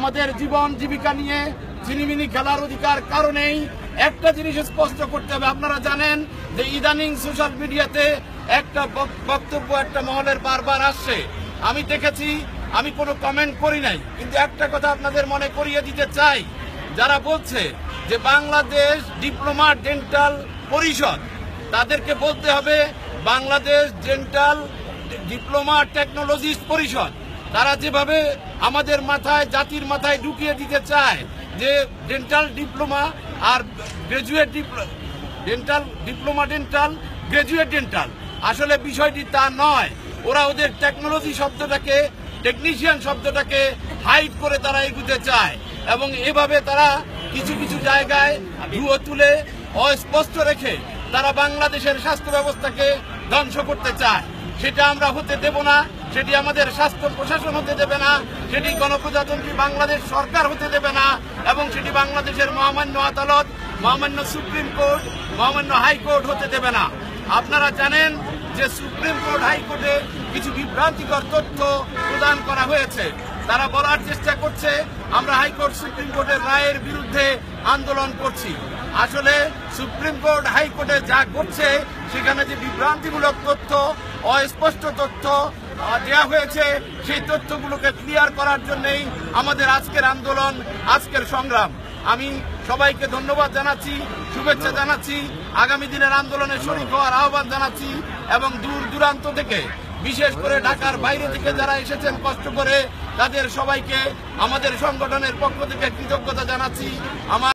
আমাদের জীবন, জীবিকা নিয়ে ঝিনিমিনি খেলার অধিকার কারণেই একটা জিনিস স্পষ্ট করতে হবে। আপনারা জানেন যে ইদানিং সোশ্যাল মিডিয়াতে একটা বক্তব্য একটা মহলের বারবার আসছে। আমি দেখেছি, আমি কোনো কমেন্ট করি নাই, কিন্তু একটা কথা আপনাদের মনে করিয়ে দিতে চাই। যারা বলছে যে বাংলাদেশ ডিপ্লোমা ডেন্টাল পরিষদ, তাদেরকে বলতে হবে বাংলাদেশ ডেন্টাল ডিপ্লোমা টেকনোলজিস্ট পরিষদ। তারা যেভাবে আমাদের মাথায়, জাতির মাথায় ঢুকিয়ে দিতে চায় যে ডেন্টাল ডিপ্লোমা আর graduate dental diploma dental graduate dental আসলে বিষয়টি তা নয়। ওরা ওদের টেকনোলজি শব্দটাকে টেকনিশিয়ান শব্দটাকে হাইট করে তারা এগুতে চায়। এবং এভাবে তারা কিছু কিছু জায়গায় ধুয়ো তুলে, অস্পষ্ট রেখে তারা বাংলাদেশের স্বাস্থ্য ব্যবস্থাকে ধ্বংস করতে চায়। সেটা আমরা হতে দেব না, সেটি আমাদের স্বাস্থ্য প্রশাসন হতে দেবে না, সেটি গণপ্রজাতন্ত্রী বাংলাদেশ সরকার হতে দেবে না, এবং সেটি বাংলাদেশের মহামান্য আদালত, মহামান্য সুপ্রিম কোর্ট, মহামান্য হাইকোর্ট হতে দেবে না। আপনারা জানেন যে সুপ্রিম কোর্ট হাইকোর্টে কিছু বিভ্রান্তিকর তথ্য প্রদান করা হয়েছে। তারা বলার চেষ্টা করছে, আমরা হাইকোর্ট সুপ্রিম কোর্টের রায়ের বিরুদ্ধে আন্দোলন করছি। আসলে সুপ্রিম কোর্ট হাইকোর্টে যা করছে সেখানে যে বিভ্রান্তিমূলক তথ্য, অস্পষ্ট তথ্য দেওয়া হয়েছে, সেই তথ্যগুলোকে ক্লিয়ার করার জন্যই আমাদের আজকের আন্দোলন, আজকের সংগ্রাম। আমি সবাইকে ধন্যবাদ জানাচ্ছি, শুভেচ্ছা জানাচ্ছি, আগামী দিনের আন্দোলনে শরিক হওয়ার আহ্বান জানাচ্ছি এবং দূর দূরান্ত থেকে, বিশেষ করে ঢাকার বাইরে থেকে যারা এসেছেন কষ্ট করে, তাদের সবাইকে আমাদের সংগঠনের পক্ষ থেকে কৃতজ্ঞতা জানাচ্ছি। আমার